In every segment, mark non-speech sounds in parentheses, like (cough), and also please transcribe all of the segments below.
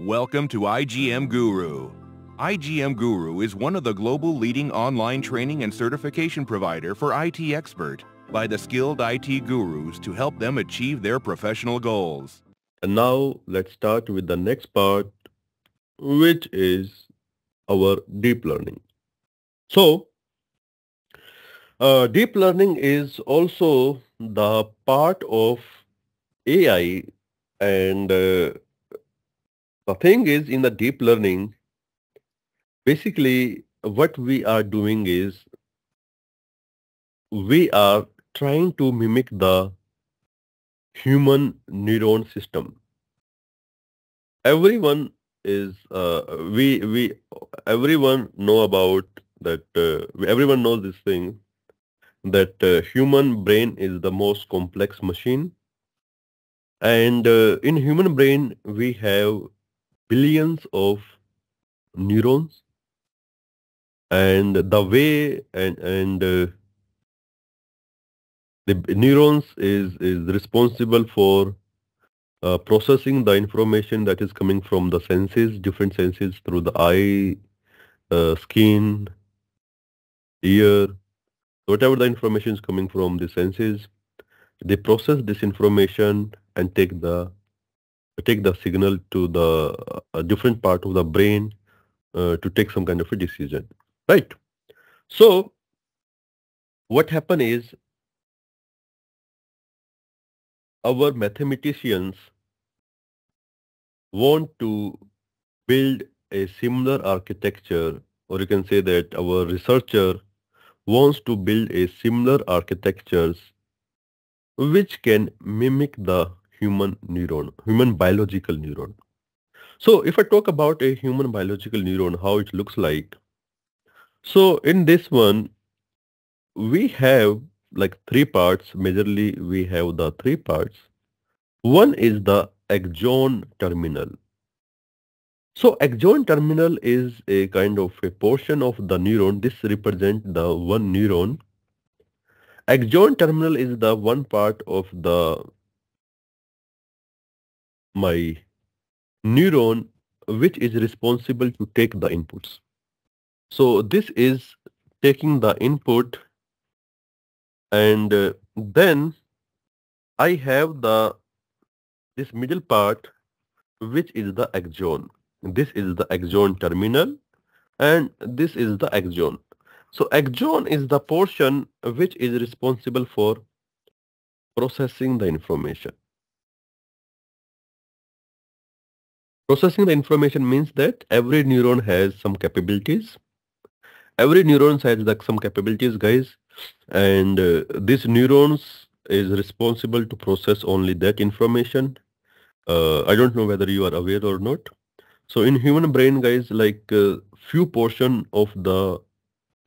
Welcome to IGM Guru. IGM Guru is one of the global leading online training and certification provider for IT expert by the skilled IT gurus to help them achieve their professional goals. And now let's start with the next part, which is our deep learning. So uh, deep learning is also the part of AI and uh, the thing is in the deep learning, basically what we are doing is we are trying to mimic the human neuron system. Everyone is uh, we we everyone know about that uh, everyone knows this thing that uh, human brain is the most complex machine and uh, in human brain we have billions of neurons. And the way and and uh, the neurons is is responsible for uh, processing the information that is coming from the senses different senses through the eye uh, skin ear. Whatever the information is coming from the senses they process this information and take the take the signal to the a different part of the brain uh, to take some kind of a decision right? So what happen is our mathematicians want to build a similar architecture or you can say that our researcher wants to build a similar architectures which can mimic the human neuron, human biological neuron. So if I talk about a human biological neuron, how it looks like. So in this one, we have like three parts. Majorly, we have the three parts. One is the axon terminal. So axon terminal is a kind of a portion of the neuron. This represents the one neuron. Axon terminal is the one part of the my neuron which is responsible to take the inputs. So this is taking the input and uh, then I have the this middle part which is the axon. This is the axon terminal and this is the axon. So axon is the portion which is responsible for processing the information. Processing the information means that every neuron has some capabilities. Every neuron has like some capabilities, guys. And uh, these neurons is responsible to process only that information. Uh, I don't know whether you are aware or not. So in human brain, guys, like uh, few portion of the,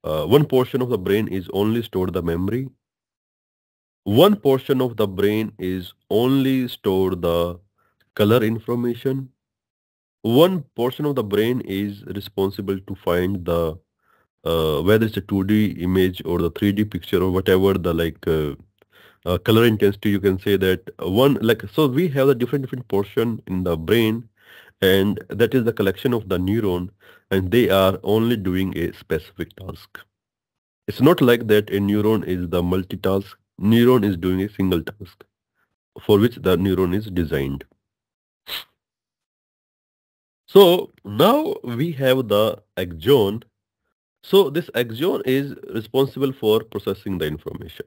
uh, one portion of the brain is only stored the memory. One portion of the brain is only stored the color information one portion of the brain is responsible to find the uh, whether it's a 2D image or the 3D picture or whatever the like uh, uh, color intensity you can say that one like so we have a different different portion in the brain and that is the collection of the neuron and they are only doing a specific task. It's not like that a neuron is the multitask neuron is doing a single task for which the neuron is designed so now we have the axon. So this axon is responsible for processing the information.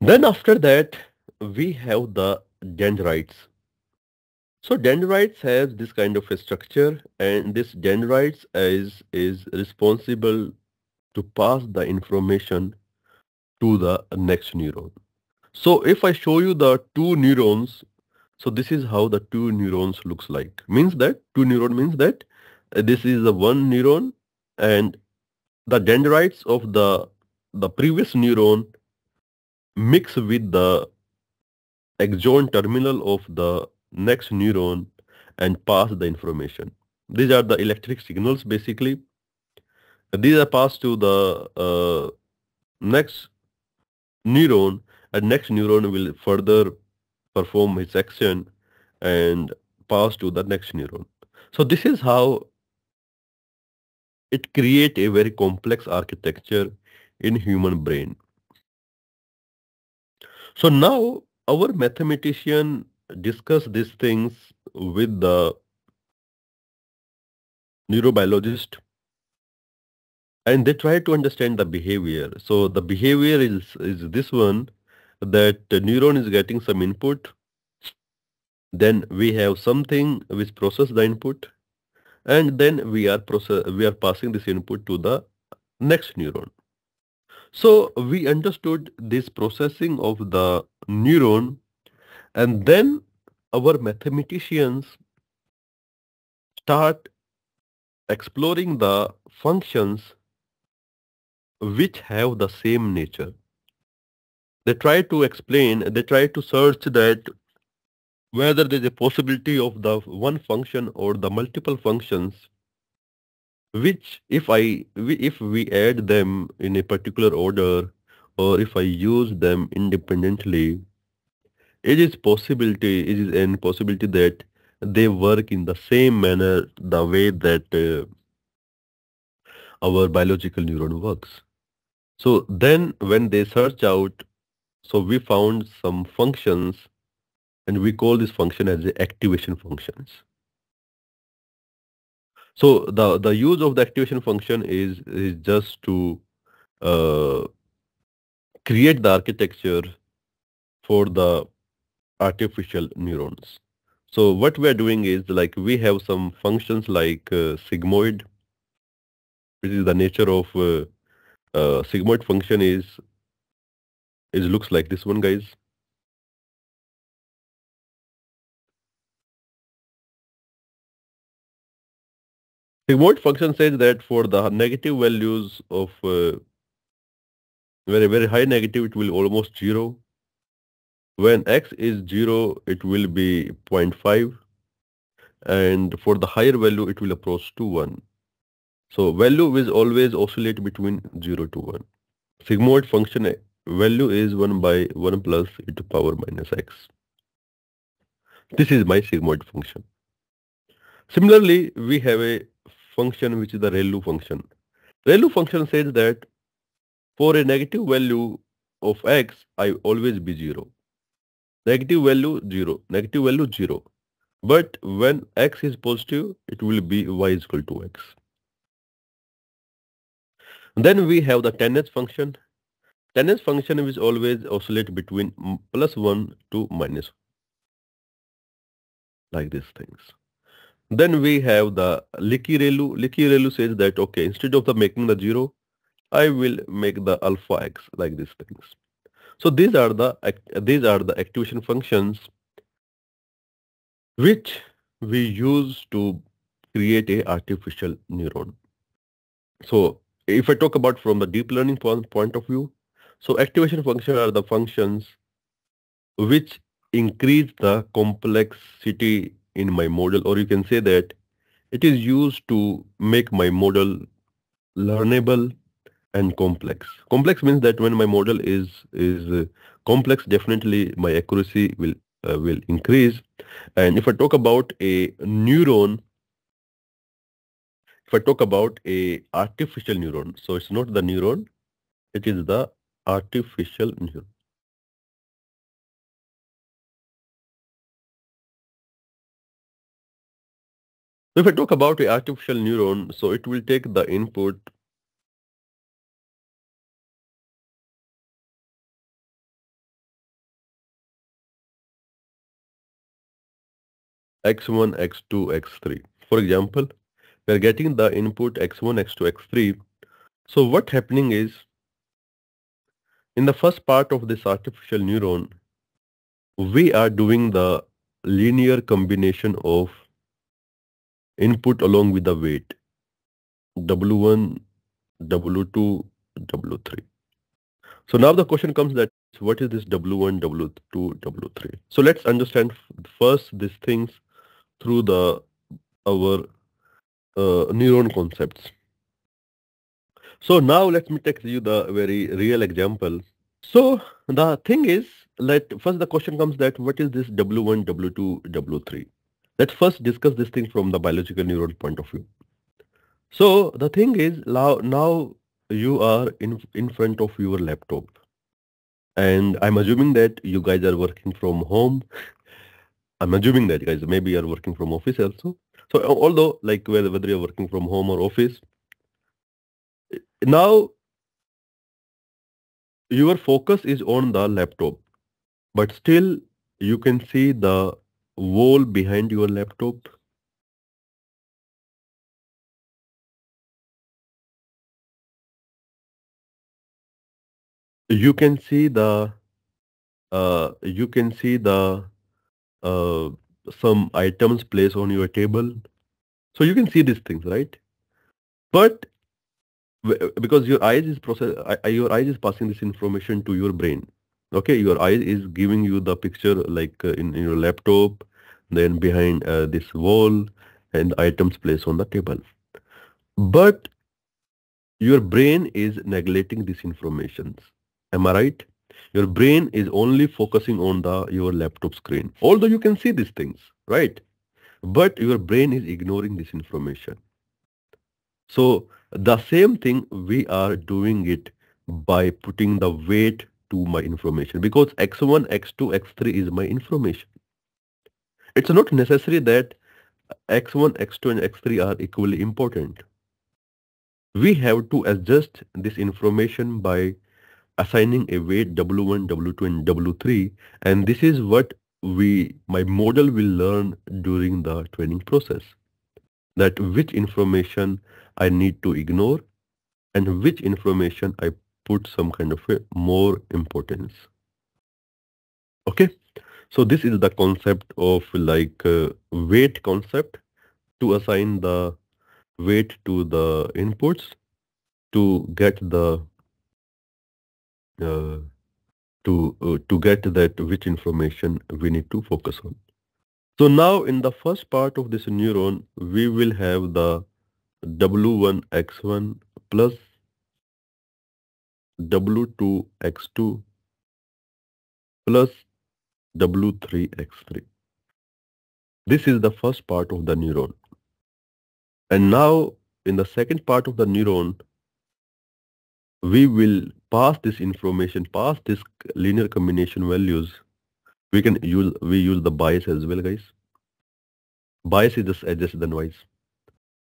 Then after that, we have the dendrites. So dendrites has this kind of a structure and this dendrites is, is responsible to pass the information to the next neuron. So if I show you the two neurons so this is how the two neurons looks like. Means that two neuron means that uh, this is the one neuron and the dendrites of the the previous neuron mix with the axon terminal of the next neuron and pass the information. These are the electric signals basically. These are passed to the uh, next neuron and next neuron will further perform its action and pass to the next neuron. So this is how it create a very complex architecture in human brain. So now our mathematician discuss these things with the neurobiologist and they try to understand the behavior. So the behavior is, is this one that the neuron is getting some input. Then we have something which process the input and then we are process we are passing this input to the next neuron. So we understood this processing of the neuron and then our mathematicians start exploring the functions which have the same nature. They try to explain, they try to search that whether there is a possibility of the one function or the multiple functions which if I if we add them in a particular order or if I use them independently it is possibility it is an possibility that they work in the same manner the way that uh, our biological neuron works. So then when they search out so we found some functions and we call this function as the activation functions so the the use of the activation function is is just to uh, create the architecture for the artificial neurons. So what we are doing is like we have some functions like uh, sigmoid, which is the nature of uh, uh, sigmoid function is is looks like this one, guys. Sigmoid function says that for the negative values of uh, very very high negative, it will almost zero when x is 0, it will be 0.5 and for the higher value, it will approach to 1. So value is always oscillate between 0 to 1. Sigmoid function value is 1 by 1 plus e to power minus x. This is my sigmoid function. Similarly, we have a function which is the ReLU function. ReLU function says that for a negative value of x, I always be 0 negative value 0 negative value 0 but when x is positive it will be y is equal to x then we have the tanh function tanh function is always oscillate between plus 1 to minus like these things then we have the Leaky ReLU. Leaky ReLU says that okay, instead of the making the zero, I will make the alpha x like these things. So these are the these are the activation functions which we use to create a artificial neuron. So if I talk about from the deep learning point of view, so activation functions are the functions which increase the complexity in my model or you can say that it is used to make my model learnable and complex. Complex means that when my model is is uh, complex, definitely my accuracy will uh, will increase. And if I talk about a neuron, if I talk about a artificial neuron, so it's not the neuron, it is the artificial neuron. So if I talk about a artificial neuron, so it will take the input x1, x2, x3. For example, we are getting the input x1, x2, x3. So what happening is, in the first part of this artificial neuron, we are doing the linear combination of input along with the weight W1, W2, W3. So now the question comes that what is this W1, W2, W3? So let's understand first these things through the our uh, neuron concepts. So now let me take you the very real example. So the thing is, let first the question comes that what is this W1, W2, W3? Let's first discuss this thing from the biological neuron point of view. So the thing is now, you are in, in front of your laptop and I'm assuming that you guys are working from home. (laughs) I'm assuming that you guys, maybe you're working from office also. So although like whether, whether you're working from home or office, now your focus is on the laptop, but still you can see the wall behind your laptop. You can see the uh, you can see the uh, some items placed on your table. So you can see these things, right? But because your eyes is process your eyes is passing this information to your brain. Okay your eyes is giving you the picture like uh, in, in, your laptop then behind uh, this wall and items placed on the table. But your brain is neglecting these informations. Am i right? Your brain is only focusing on the your laptop screen. Although you can see these things right? But your brain is ignoring this information. So the same thing we are doing it by putting the weight to my information because x1, x2, x3 is my information. It's not necessary that x1, x2 and x3 are equally important. We have to adjust this information by assigning a weight W1, W2 and W3 and this is what we my model will learn during the training process that which information I need to ignore and which information I put some kind of a more importance. Okay, so this is the concept of like uh, weight concept to assign the weight to the inputs to get the uh, to uh, to get that which information we need to focus on. So now in the first part of this neuron, we will have the W1X1 plus W2X2 plus W3X3. This is the first part of the neuron. And now in the second part of the neuron, we will pass this information, pass this linear combination values we can use we use the bias as well guys bias is just adjust the noise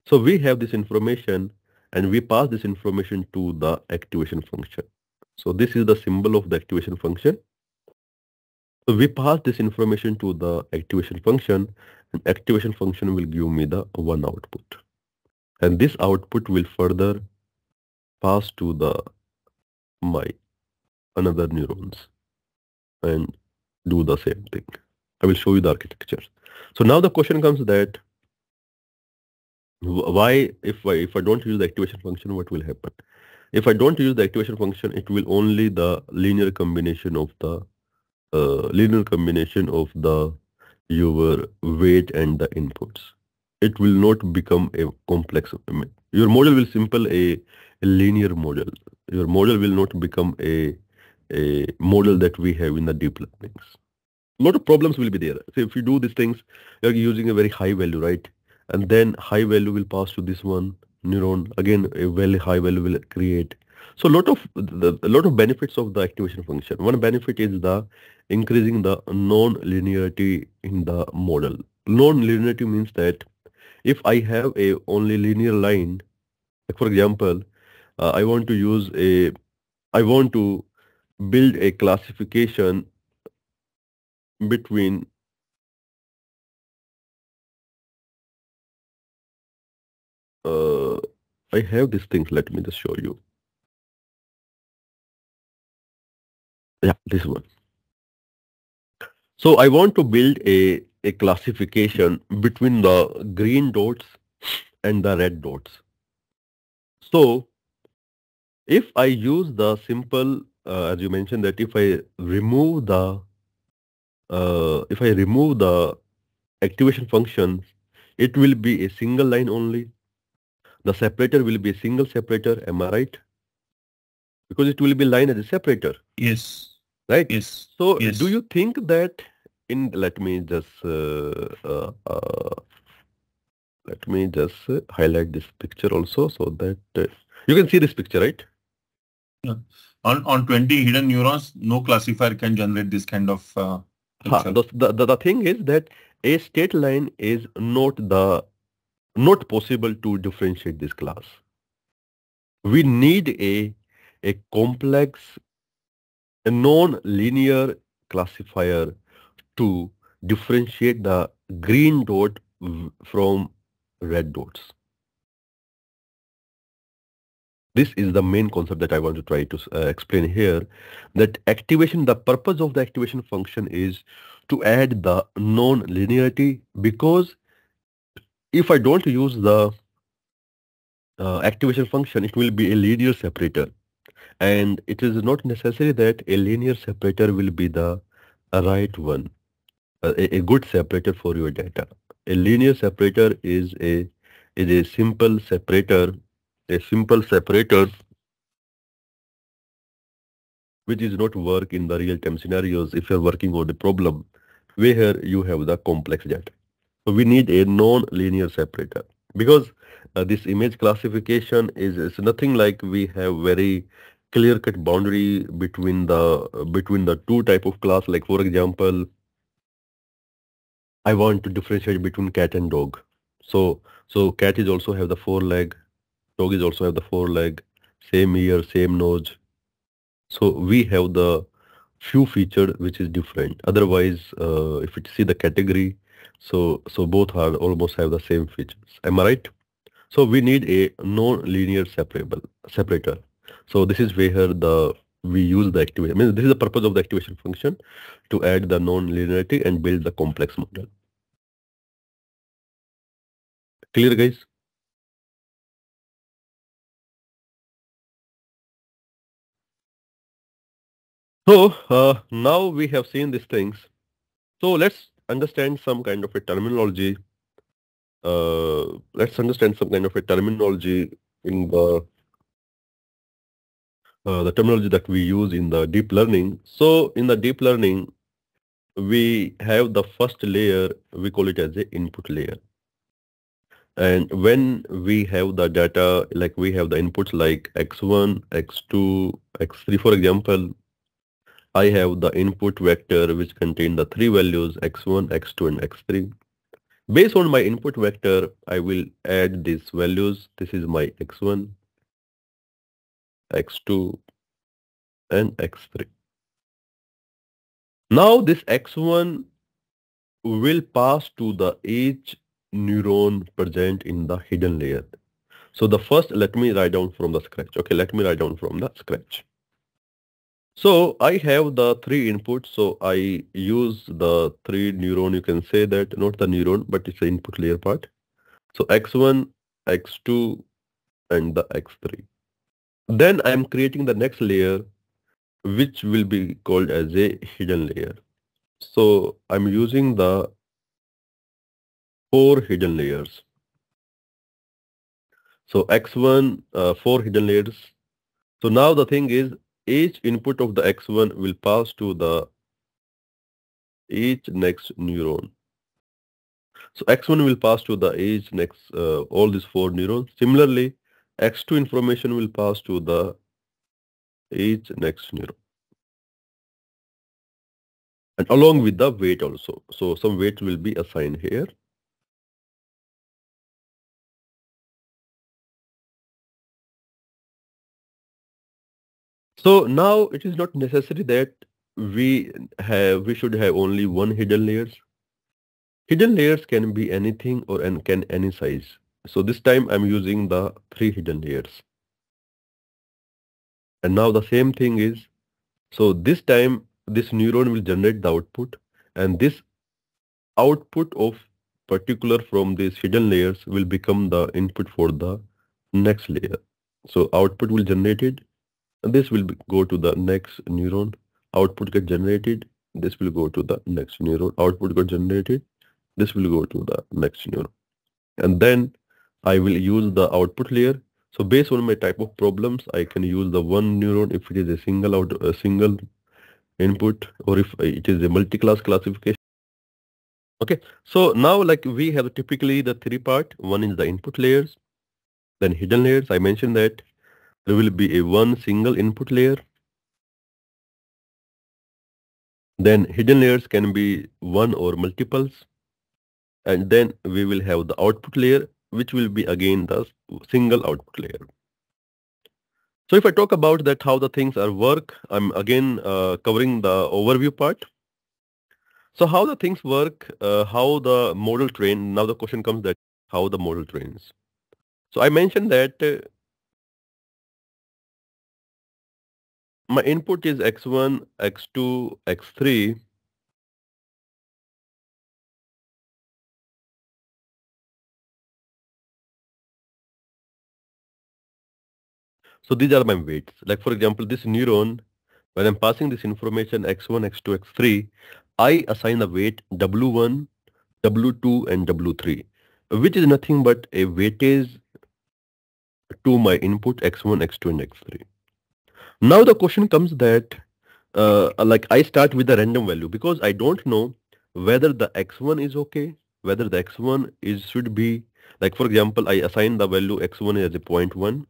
so we have this information and we pass this information to the activation function so this is the symbol of the activation function so we pass this information to the activation function and activation function will give me the one output and this output will further pass to the my another neurons and do the same thing. I will show you the architecture. So now the question comes that why if I, if I don't use the activation function, what will happen? If I don't use the activation function, it will only the linear combination of the uh, linear combination of the your weight and the inputs. It will not become a complex. Your model will simple a, a linear model. Your model will not become a a model that we have in the deep learnings. A lot of problems will be there. So if you do these things, you're using a very high value, right? And then high value will pass to this one neuron. Again, a very high value will create. So a lot of the, a lot of benefits of the activation function. One benefit is the increasing the non-linearity in the model. Non-linearity means that if I have a only linear line, like for example, uh, I want to use a, I want to build a classification between uh, I have these things. Let me just show you. Yeah, this one. So I want to build a, a classification between the green dots and the red dots. So if I use the simple uh, as you mentioned that if I remove the uh, if I remove the activation function, it will be a single line only. The separator will be a single separator, am I right? because it will be line as a separator. Yes. Right. Yes. So yes. do you think that in let me just uh, uh, uh, let me just uh, highlight this picture also so that uh, you can see this picture, right? Yeah. On on 20 hidden neurons, no classifier can generate this kind of. Uh, ha, the, the the thing is that a state line is not the not possible to differentiate this class. We need a a complex, a non-linear classifier to differentiate the green dot from red dots. This is the main concept that I want to try to uh, explain here, that activation, the purpose of the activation function is to add the non-linearity because if I don't use the uh, activation function, it will be a linear separator. And it is not necessary that a linear separator will be the right one, a, a good separator for your data. A linear separator is a is a simple separator, a simple separator which is not work in the real-time scenarios if you're working on a problem where you have the complex data. So we need a non-linear separator because uh, this image classification is, nothing like we have very clear-cut boundary between the between the two type of class. Like for example, I want to differentiate between cat and dog. So so cat is also have the four leg, dog is also have the four leg, same ear, same nose. So we have the few feature which is different. Otherwise, uh, if you see the category, so so both are almost have the same features. Am I right? So we need a non-linear separable separator. So this is where the we use the activation. I mean, this is the purpose of the activation function to add the non-linearity and build the complex model. Clear, guys? So uh, now we have seen these things. So let's understand some kind of a terminology. Uh, let's understand some kind of a terminology in the uh, the terminology that we use in the deep learning. So in the deep learning, we have the first layer, we call it as a input layer. And when we have the data, like we have the inputs like x1, x2, x3, for example, I have the input vector which contain the three values x1, x2, and x3. Based on my input vector, I will add these values. This is my x1, x2 and x3. Now this x1 will pass to the each neuron present in the hidden layer. So the first, let me write down from the scratch. Okay, let me write down from the scratch. So I have the three inputs. So I use the three neuron. You can say that not the neuron, but it's the input layer part. So x1, x2, and the x3. Then I'm creating the next layer, which will be called as a hidden layer. So I'm using the four hidden layers. So x1, uh, four hidden layers. So now the thing is, each input of the x1 will pass to the each next neuron. So x1 will pass to the each next, uh, all these four neurons. Similarly, x2 information will pass to the each next neuron and along with the weight also so some weight will be assigned here so now it is not necessary that we have we should have only one hidden layers hidden layers can be anything or and can any size so this time I'm using the three hidden layers. And now the same thing is, so this time this neuron will generate the output and this output of particular from these hidden layers will become the input for the next layer. So output will generated this will go to the next neuron. Output get generated. This will go to the next neuron. Output got generated. This will go to the next neuron. And then I will use the output layer So based on my type of problems, I can use the one neuron if it is a single out a single input or if it is a multi-class classification. Okay, so now like we have typically the three part. One is the input layers, then hidden layers. I mentioned that there will be a one single input layer. Then hidden layers can be one or multiples. And then we will have the output layer, which will be again the single output layer. So if I talk about that how the things are work, I'm again uh, covering the overview part. So how the things work, uh, how the model train, now the question comes that how the model trains. So I mentioned that my input is x1, x2, x3. So these are my weights. Like for example, this neuron, when I'm passing this information x1, x2, x3, I assign a weight W1, W2 and W3, which is nothing but a weightage to my input x1, x2 and x3. Now the question comes that uh, like I start with a random value because I don't know whether the x1 is okay, whether the x1 is should be like for example I assign the value x1 as a 0.1,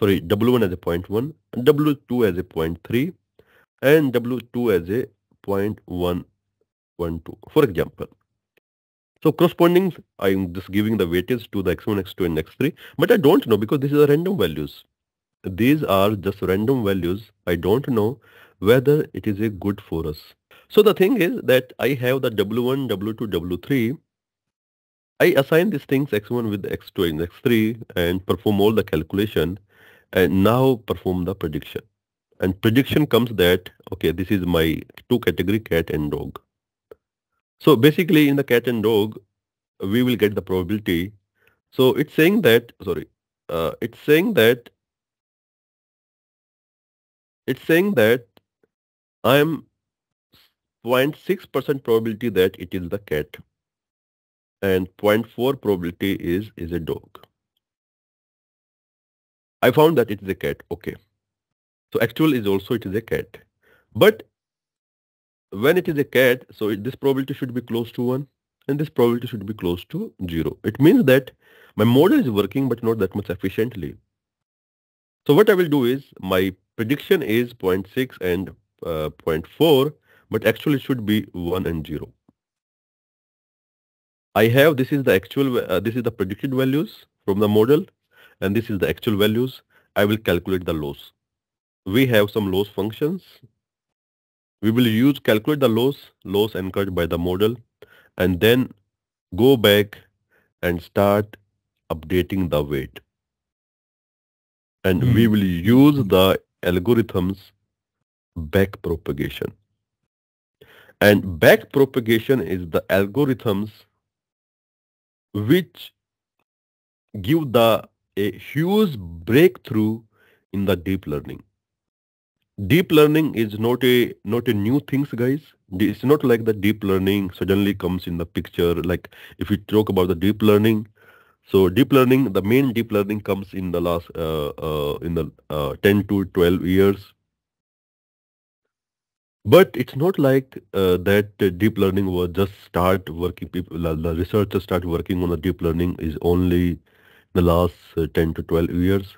sorry w1 as a 0.1, w2 as a 0.3 and w2 as a 0.1 1, 2, for example. So corresponding, I'm just giving the weightage to the x1, x2 and x3, but I don't know because this is a random values. These are just random values. I don't know whether it is a good for us. So the thing is that I have the W1, W2, W3. I assign these things x1 with x2 and x3 and perform all the calculation and now perform the prediction. And prediction comes that, okay, this is my two category cat and dog. So basically in the cat and dog, we will get the probability. So it's saying that, sorry, uh, it's saying that, it's saying that I am 0.6% probability that it is the cat and 0.4 probability is, is a dog. I found that it is a cat. Okay. So actual is also it is a cat. But when it is a cat, so it, this probability should be close to 1 and this probability should be close to 0. It means that my model is working but not that much efficiently. So what I will do is my prediction is 0.6 and uh, 0.4 but actually should be 1 and 0. I have this is the actual uh, this is the predicted values from the model and this is the actual values. I will calculate the loss. We have some loss functions we will use calculate the loss, loss incurred by the model and then go back and start updating the weight. And mm. we hmm. will use the algorithms back propagation. And back propagation is the algorithms which give the a huge breakthrough in the deep learning deep learning is not a not a new things guys it's not like the deep learning suddenly comes in the picture like if we talk about the deep learning so deep learning the main deep learning comes in the last uh, uh, in the uh, 10 to 12 years but it's not like that deep learning was just start working people the researchers start working on the deep learning is only the last uh, 10 to 12 years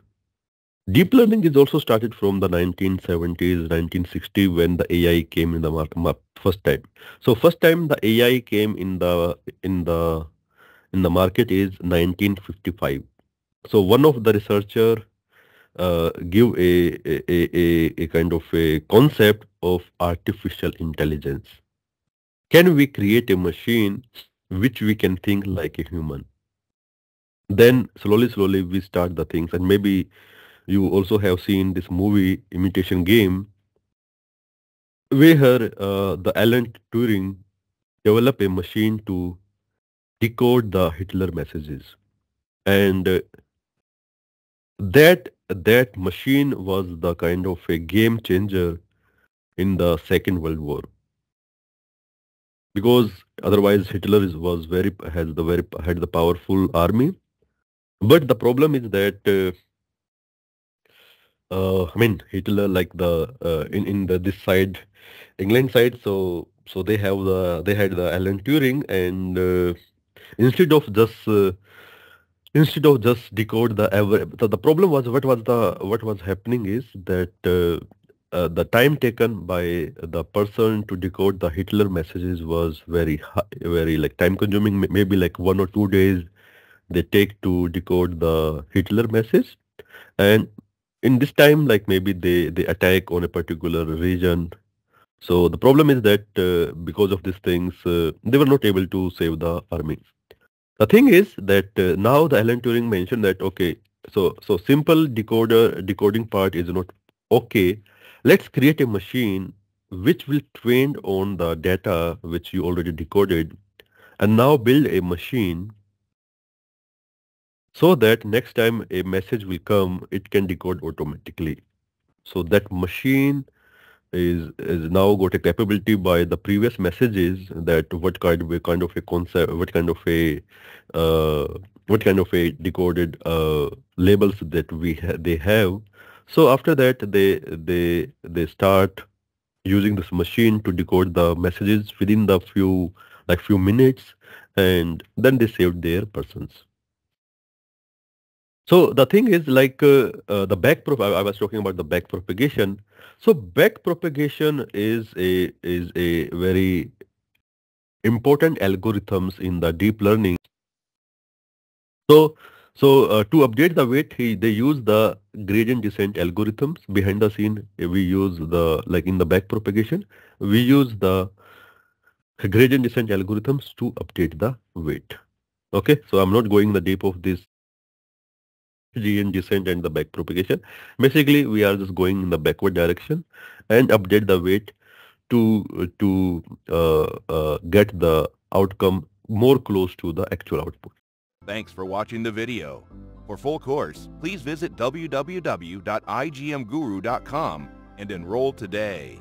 Deep learning is also started from the 1970s, 1960 when the AI came in the market first time. So first time the AI came in the in the in the market is 1955. So one of the researcher uh, give a, a, a, a kind of a concept of artificial intelligence. Can we create a machine which we can think like a human? Then slowly, slowly we start the things and maybe you also have seen this movie Imitation Game, where uh, the Alan Turing develop a machine to decode the Hitler messages, and uh, that that machine was the kind of a game changer in the Second World War. Because otherwise Hitler is, was very has the very had the powerful army, but the problem is that uh, uh, I mean Hitler like the uh, in in the this side England side so so they have the they had the Alan Turing and uh, instead of just uh, instead of just decode the ever so the problem was what was the what was happening is that uh, uh, the time taken by the person to decode the Hitler messages was very high, very like time consuming maybe like one or two days they take to decode the Hitler message. And in this time like maybe they they attack on a particular region. So the problem is that uh, because of these things uh, they were not able to save the army the thing is that uh, now the Alan Turing mentioned that okay so so simple decoder decoding part is not okay let's create a machine which will train on the data which you already decoded and now build a machine so that next time a message will come, it can decode automatically. So that machine is is now got a capability by the previous messages that what kind of a kind of a concept, what kind of a uh, what kind of a decoded uh, labels that we ha they have. So after that, they they they start using this machine to decode the messages within the few like few minutes, and then they saved their persons. So the thing is like uh, uh, the back prop I, I was talking about the back propagation. So back propagation is a is a very important algorithms in the deep learning. So so uh, to update the weight, he, they use the gradient descent algorithms behind the scene. We use the like in the back propagation, we use the gradient descent algorithms to update the weight. Okay, so I'm not going the deep of this gradient descent and the back propagation. Basically, we are just going in the backward direction and update the weight to to uh, uh, get the outcome more close to the actual output. Thanks for watching the video. For full course, please visit www.igmguru.com and enroll today.